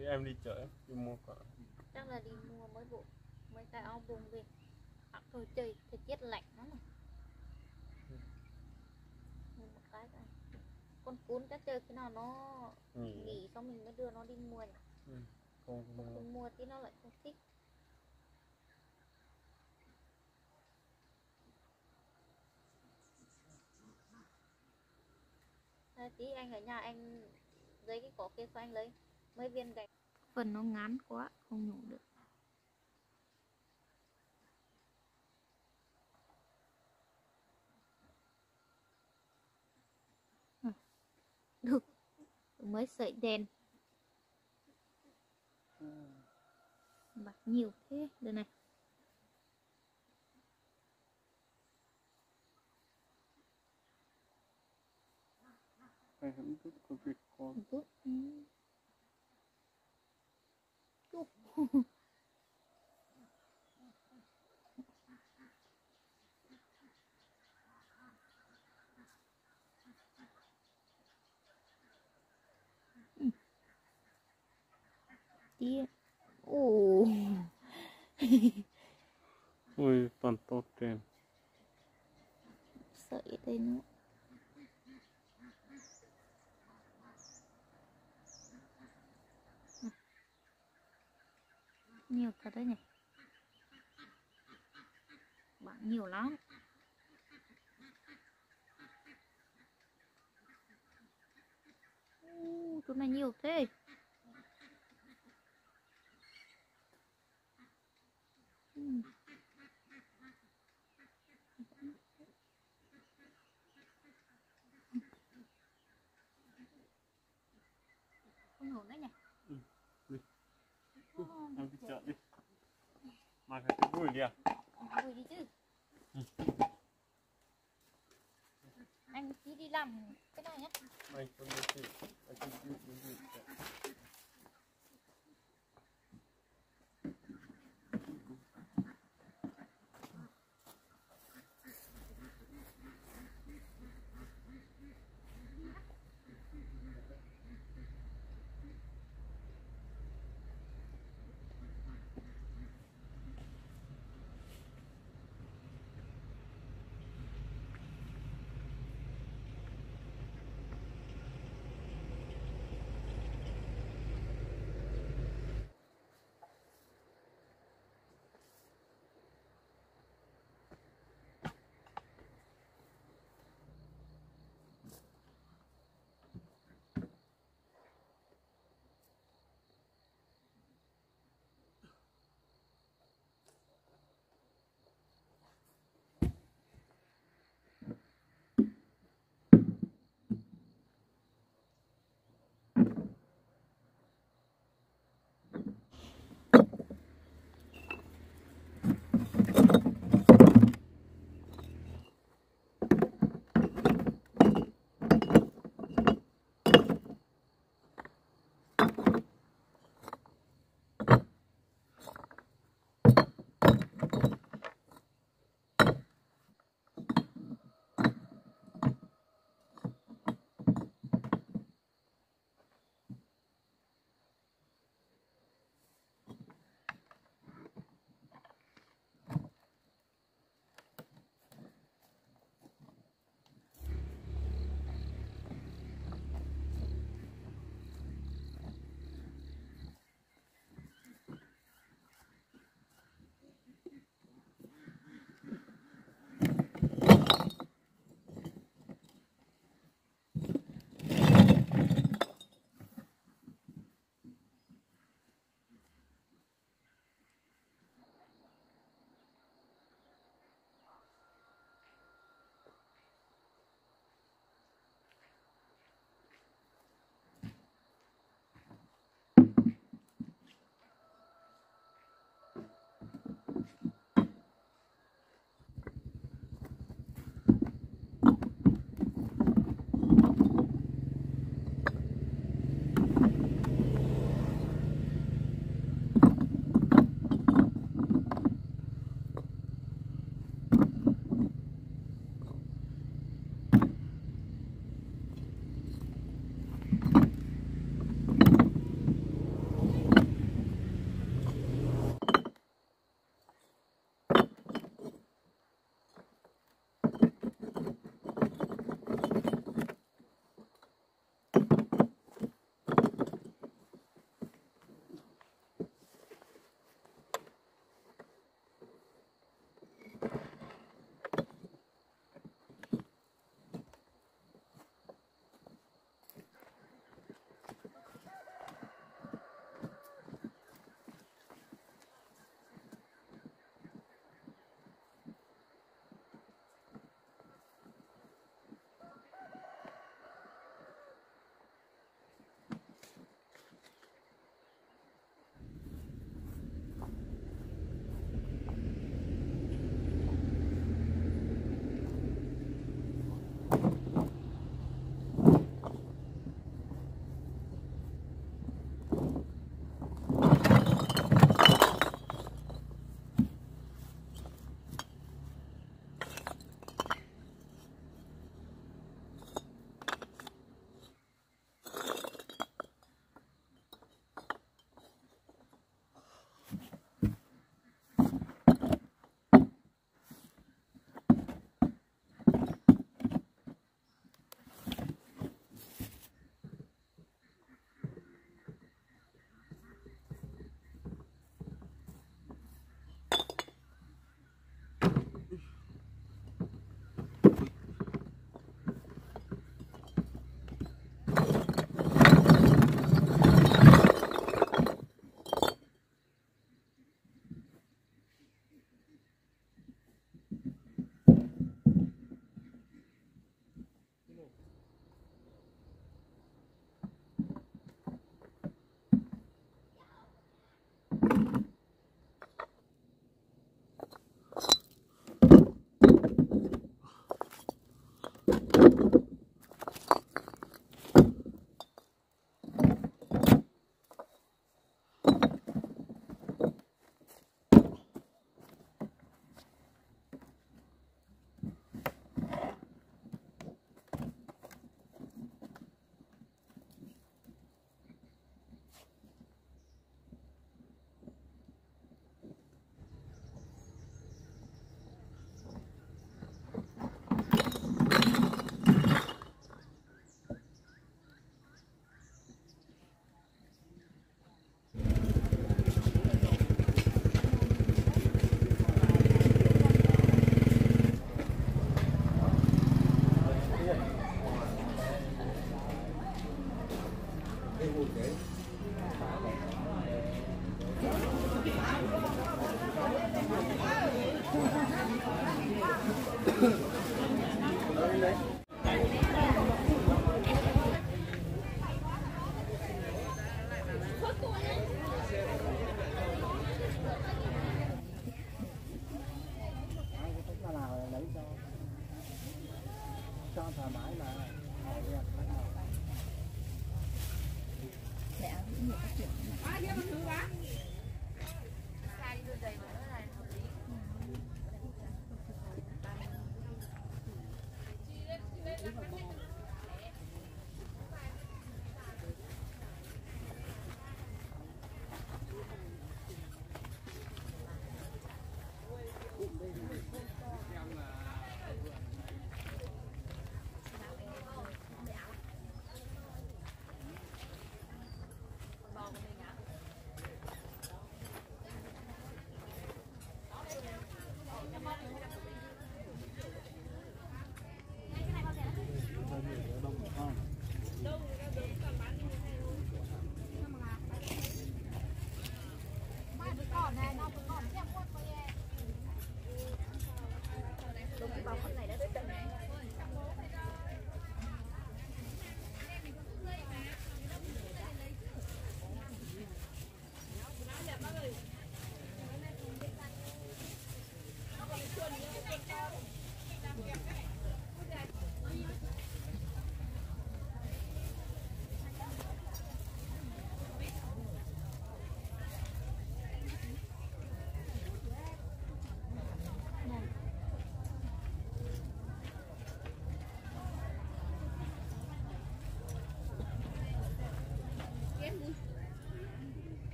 thì em đi chợ đi mua quả chắc là đi mua mấy bộ mấy cái áo bông về à, thôi trời thời tiết lạnh lắm mà mua một cái cái con cún chắc chơi khi nào nó nghỉ. nghỉ xong mình mới đưa nó đi mua nhỉ? Không Mà mua. Không mua thì nó lại không thích. À, tí anh ở nhà anh lấy cái cỏ kia cho anh lấy mấy viên gạch. Phần nó ngắn quá không nhổ được. Được. Mới sợi đèn. Bạc nhiều thế. Đây này. Hay hẳn rất có việc con Good. Mm. Chụp. Tía. Ồ. ui toàn tốt trên Sợi đây nữa. Nhiều thật đấy nhỉ? Bạn nhiều lắm. Ô, chỗ này nhiều thế Ừ. không ổn đấy nhỉ Ừ, đi. Ô, em đi chợ đi mà vui đi à? Đi chứ. Anh tí đi làm cái này mày không anh đi chợ.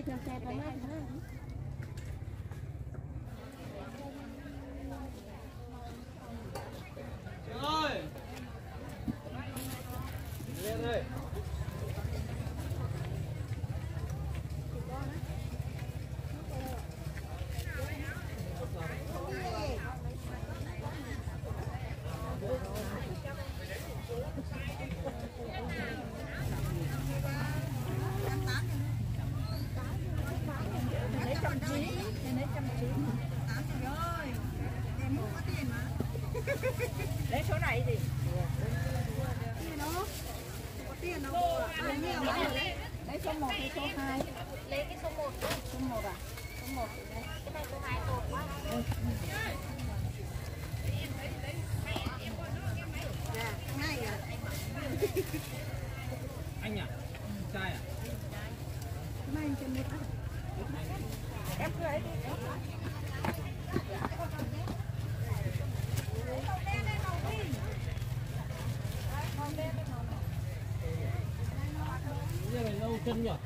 เลยจำใจไปมาก กันเนี่ย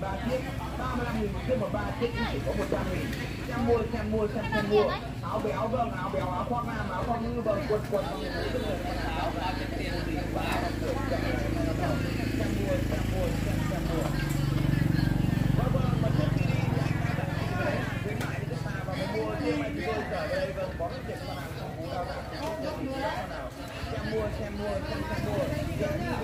ba chiếc 35 nghìn một chiếc một ba chiếc chỉ có 100 nghìn xem mua xem mua xem xem mua áo béo vâng áo béo áo khoác nam áo khoác nữ vâng quần quần áo áo tiền thì quá xem mua xem mua xem xem mua vâng vâng mà trước khi đi thì anh ta đã khuyến mại chúng ta và mình mua riêng anh tôi trở về đây vâng có cái chuyện con hàng phong phú cao đẳng xem mua xem mua xem xem mua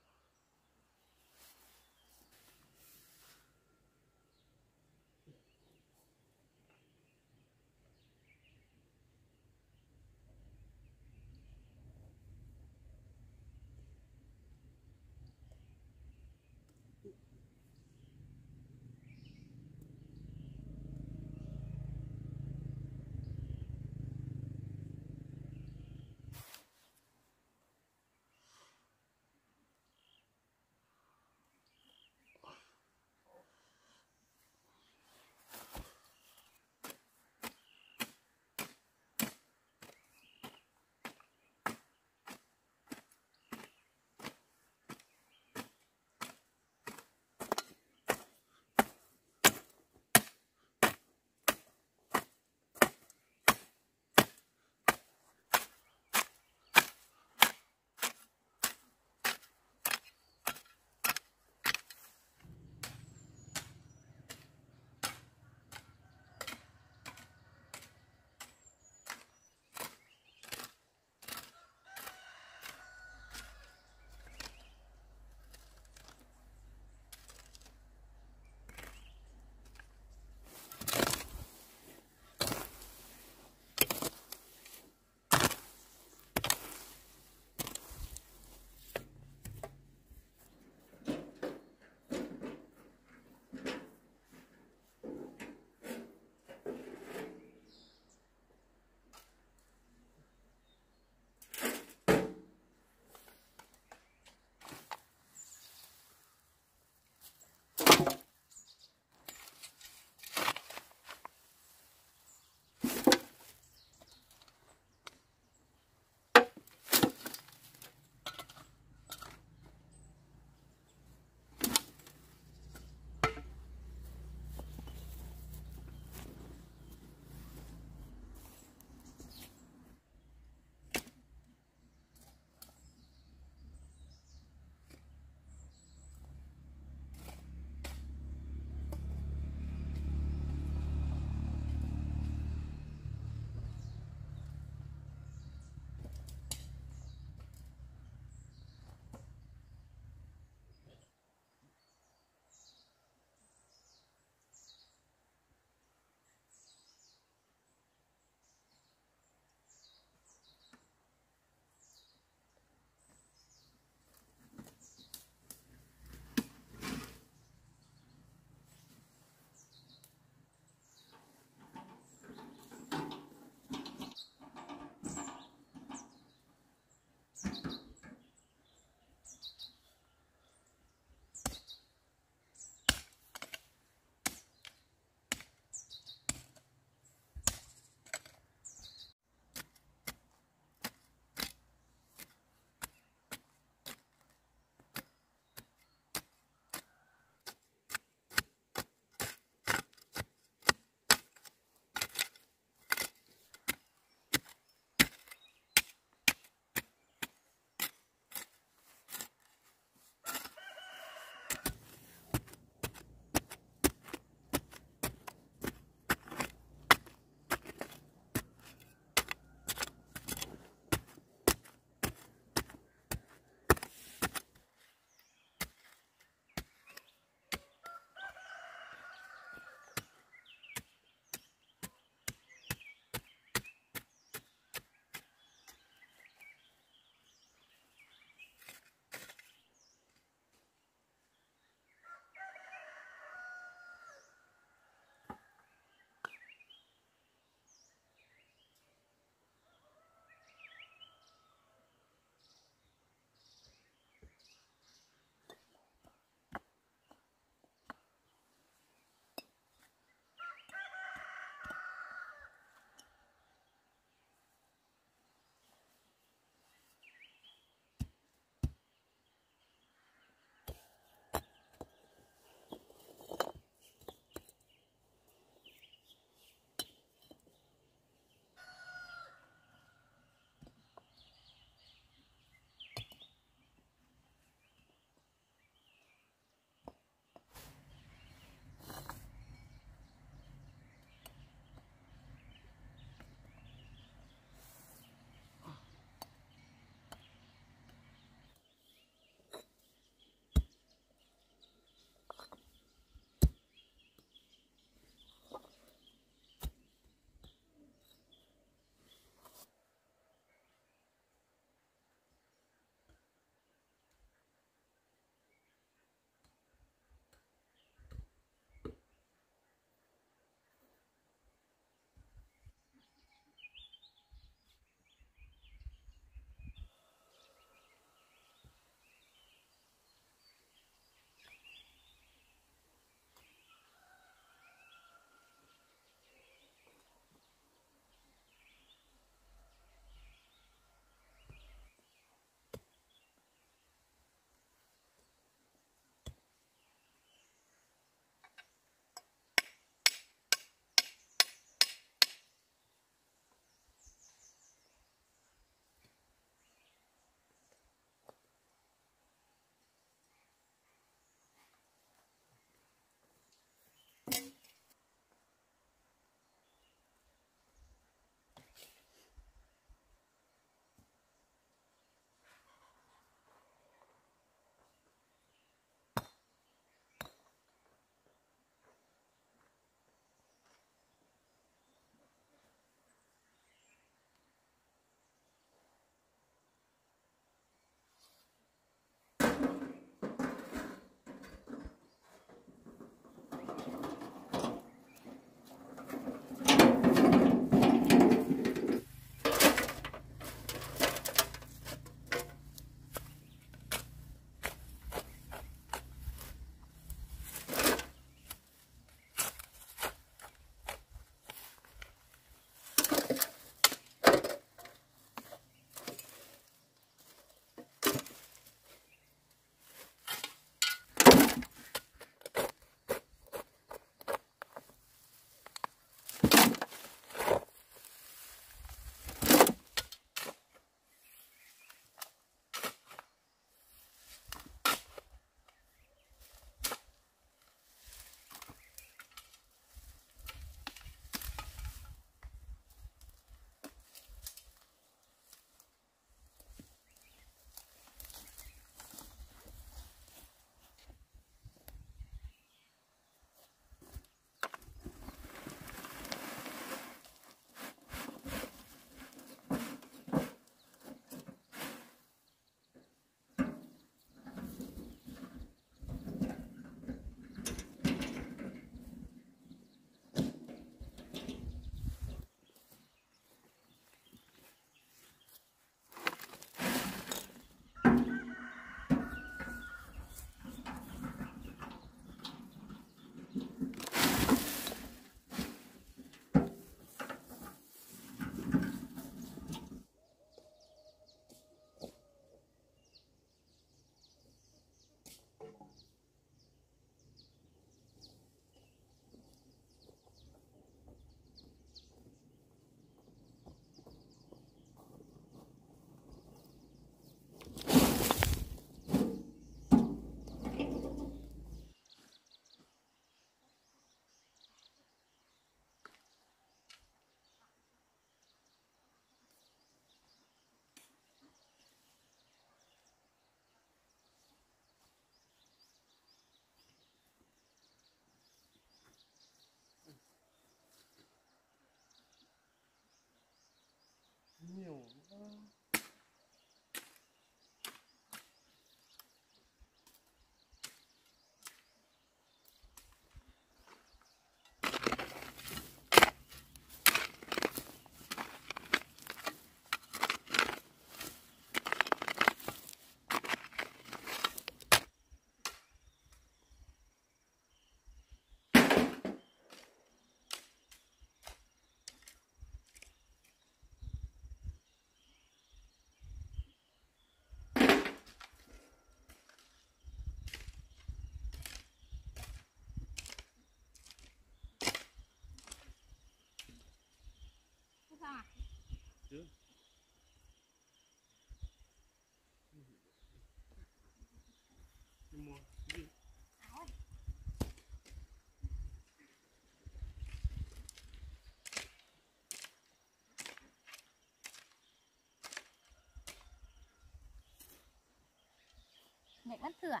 Mẹ bắt thừa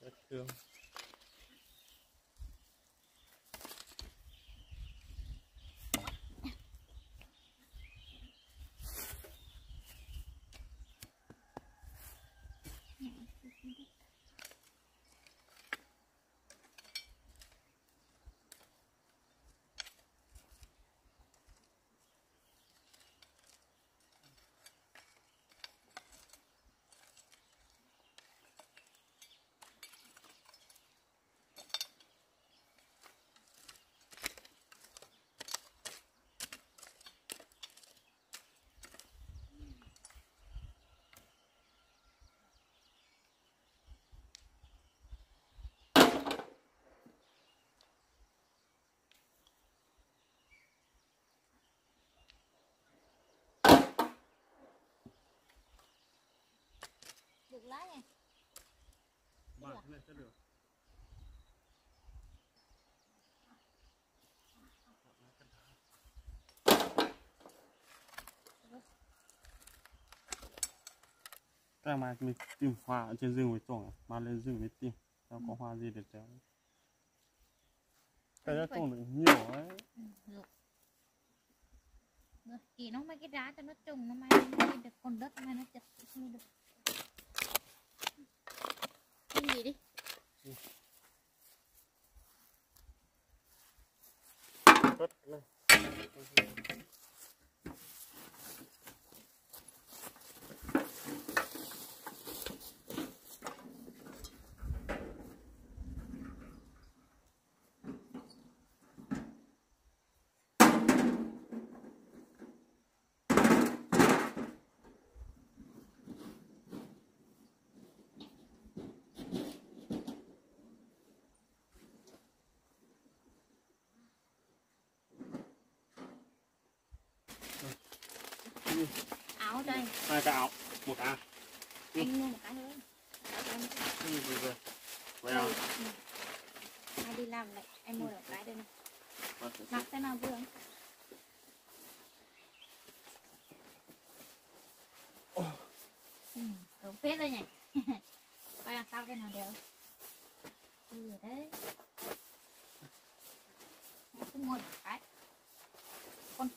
rất thương. Được lá nha. Cái này sẽ được. Cái mà mình tìm hoa ở trên rừng với trồng mà lên rừng mới tìm. Nó có hoa gì để treo cái đó trồng được nhiều ấy. Ừ, Được. Chỉ nó mấy cái đá cho nó trùng nó may được còn đất may nó chặt may được cái gì đi. Cất lên Áo đây. Hai cái áo. Một cái. Anh mua một cái Áo cho em. Ừ, rồi rồi vậy à? Ừ. Ai đi làm lại. Em mua được cái đây này. Mặc thế nào vừa. Ừ, đúng phết rồi nhỉ. Coi làm sao cái nào đều. Ừ đấy. Em cứ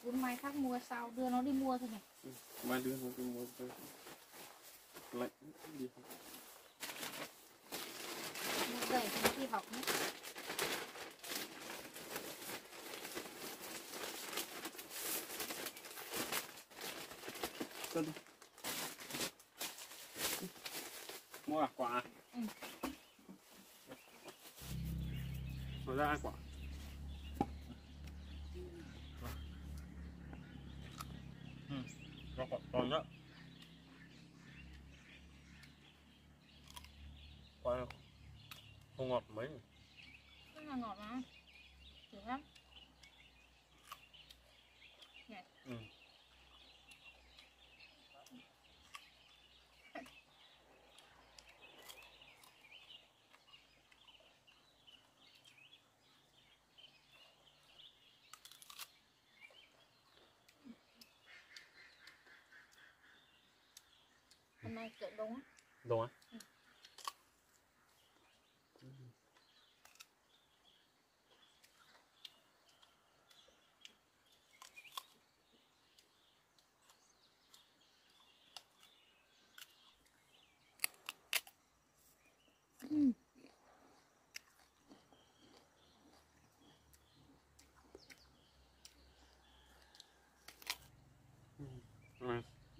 mua cuốn mai khác mua sau đưa nó đi mua thôi nhỉ? Mai đưa một cái một cái lạnh đi Mua giày thì đi học nữa cân mua quả. Ừ. rồi ra ăn quả ừ nó còn còn nữa quả không ngọt mấy Rất là ngọt mà Thử lắm ừ. Hôm nay kiểu đúng đúng á Ừ,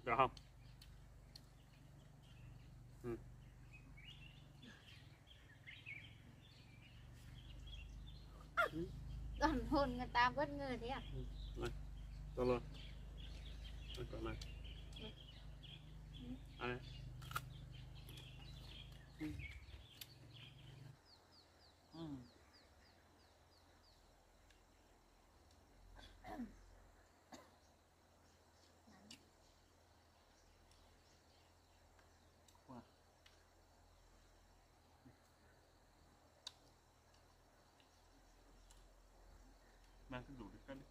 được không? Còn hôn người ta bất ngờ thế à Cho luôn. Quả này. Ăn đi. đang cứ đủ được cân